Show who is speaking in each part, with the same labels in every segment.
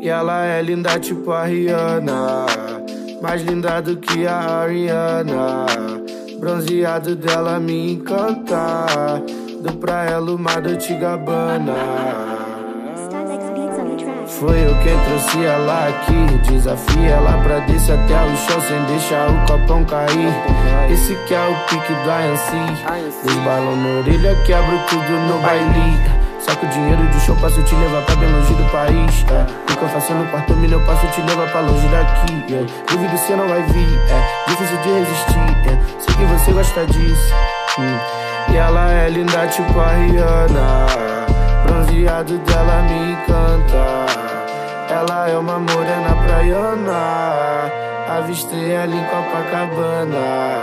Speaker 1: E ela é linda tipo a Rihanna, mais linda do que a Ariana. Bronzeado dela me encanta, do pra ela uma Dolce Gabbana. Foi eu quem trouxe ela aqui Desafia ela pra descer até o chão Sem deixar o copão cair Esse que é o pique do INC Dois balão na orelha, quebro tudo no baile Saco dinheiro de show, posso te levar pra bem longe do país é. O que eu faço no quarto milhão, posso te levar pra longe daqui é. Duvido você não vai vir, é difícil de resistir é. Sei que você gosta disso hum. E ela é linda tipo a Rihanna Bronzeado dela me encanta ela é uma morena praiana Avistei ela em Copacabana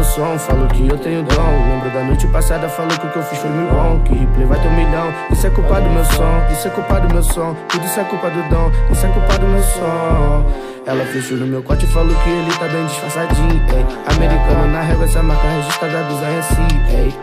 Speaker 1: meu som, falou que eu tenho dom Lembro da noite passada, falou que o que eu fiz foi muito bom Que replay vai ter um milhão Isso é culpa do meu som, isso é culpa do meu som Tudo isso é culpa do dom, isso é culpa do meu som ela fechou no meu corte e falou que ele tá bem disfarçadinho, ei. Americano na régua, essa marca registrada dos INC, ei.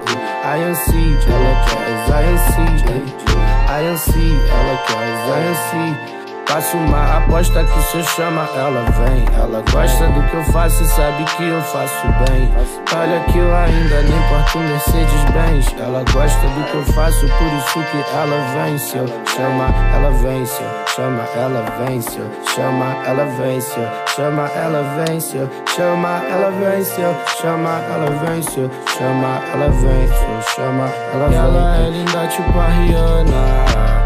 Speaker 1: INC, ela quer os INC, ei. INC, ela quer os INC. Faço uma aposta que se eu chama, ela vem. Ela gosta do que eu faço e sabe que eu faço bem. Olha que eu ainda nem porto Mercedes Benz. Ela gosta do que eu faço, por isso que ela vem. Se eu chama, ela vem. Se eu chama, ela vem. Se eu chama, ela vem. Se eu chama, ela vem. Se eu chama, ela vem. Se eu chama, ela vem. Se eu chama, ela vem. Se eu chama, ela vem. Ela é linda tipo a Rihanna.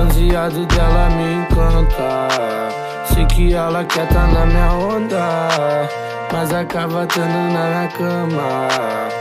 Speaker 1: Bronzeado dela me encanta. Sei que ela quer tá na minha onda Mas acaba tendo na minha cama